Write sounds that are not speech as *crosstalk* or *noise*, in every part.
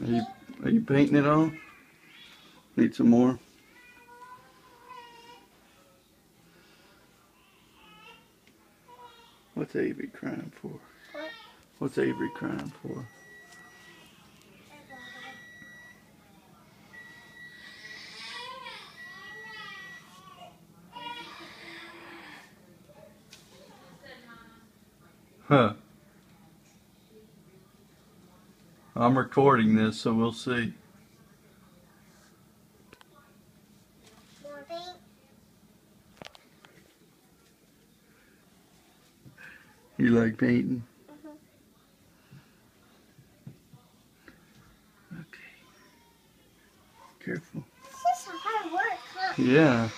Are you, are you painting it all? Need some more? What's Avery crying for? What? What's Avery crying for? Huh. I'm recording this, so we'll see. Paint? You like painting? Mhm. Okay. Careful. This is hard work, huh? Yeah.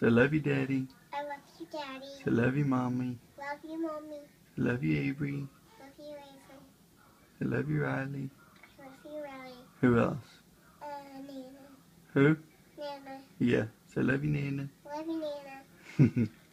Say love you, Daddy. I love you, Daddy. Say love you, Mommy. Love you, Mommy. Love you, Avery. Love you, Avery. Say love you, Riley. Love you, Riley. Who else? Uh, Nana. Who? Nana. Yeah. Say love you, Nana. Love you, Nana. *laughs*